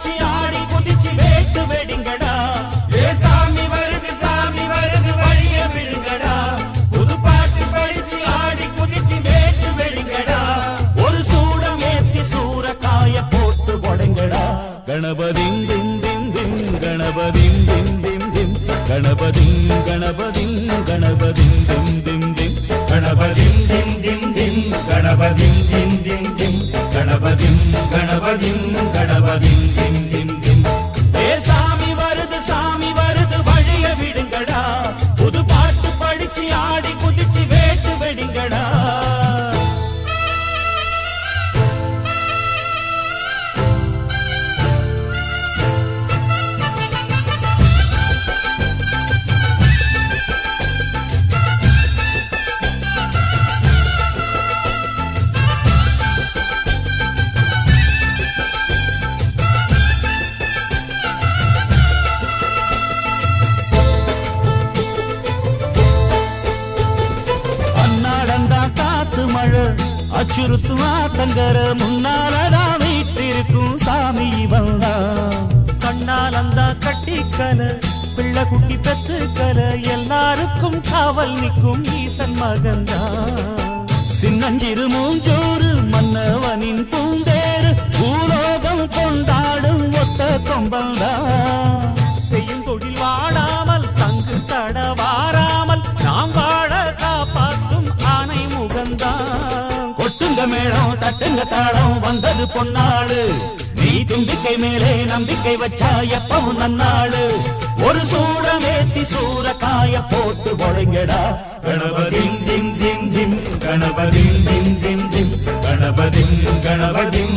குதிச்சு ஆடி குதிச்சு வேட்டு வெடிங்கடா. ஏ சாமி வருது சாமி வருது வழிய விழுங்கடா புது பாட்டு படிச்சு ஆடி குதிச்சு வேட்டு வெடிங்கடா. கணபதிங் கணபதிங் கணபதிங் கணபதி கணபதிம் கணபதிம் திம் திம் திம் ஏ சாமி வருது சாமி வருது வழிய விடுங்கடா. புது பாட்டு படிச்சு ஆடி குதிச்சு வேட்டு வெடிங்கடா. மழை. அச்சுறுத்துவா தங்கர முன்னாலதான் வீட்டிருக்கும் சாமி வந்தா கண்ணால் அந்த கட்டிக்கல பிள்ளை குட்டி பெத்துக்கல எல்லாருக்கும் காவல் நிற்கும் ஈசன் மகந்தா சின்னஞ்சிறு மூஞ்சோறு மன்னவனின் பூந்தேறு பூலோகம் கொண்டாடும் ஒத்த கொம்பந்தா செய்யும் தொழில் வாடாமல் தங்கு தட ஆனை முகந்தான் கொட்டுங்க மேளம் தட்டுங்க தாளம் வந்தது பொன்னாடு நீ தும்பிக்கை மேலே நம்பிக்கை வச்சா எப்பவும் நன்னாடு ஒரு சூடம் ஏத்தி சூறக்காய போட்டு ஒழுங்கடா. கணபதிம் திம் திம் திம் கணபதிம் திம் திம் திம். கணபதிம் கணபதிம்